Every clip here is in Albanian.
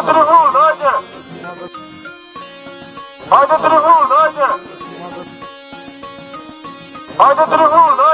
Haydi tribun haydi. Haydi tribun haydi. Haydi tribun haydi.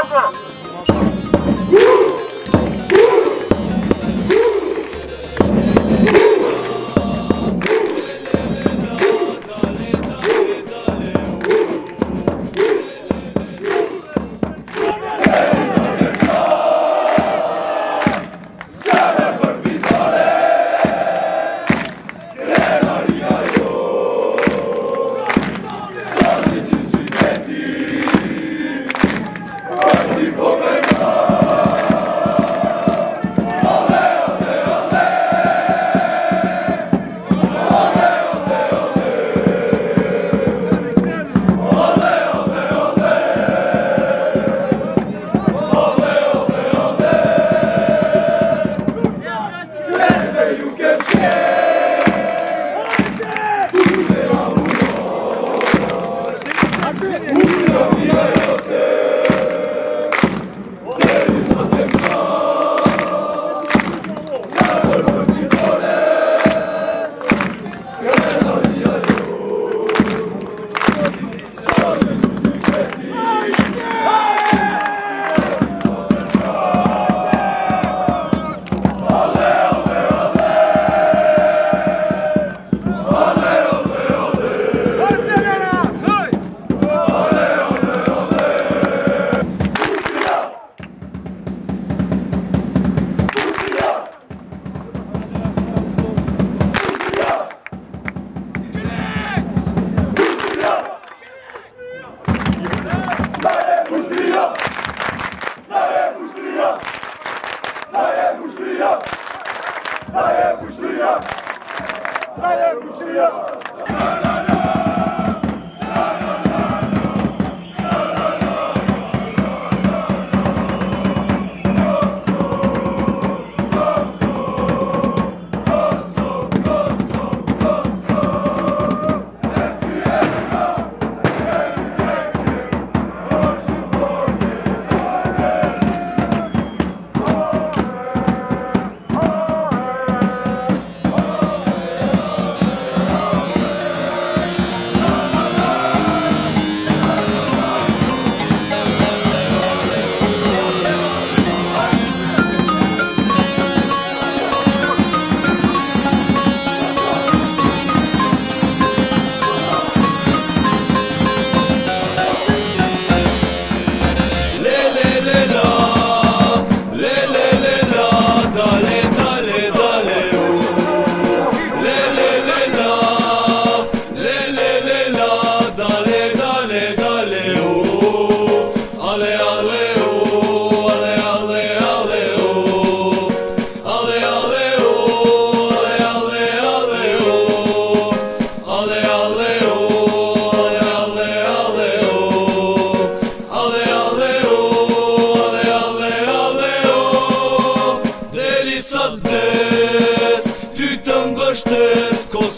¡Uno, 여기치세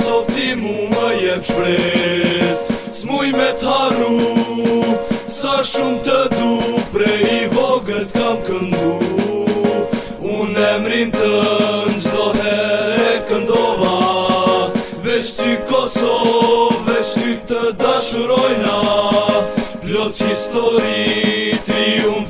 softi mu më jep shpres S'muj me t'haru Sa shumë të du Prej i vogër t'kam këndu Unë emrin të në gjdo herë e këndova Vesh ty Kosovë Vesh ty të dashurojna Plot histori triumf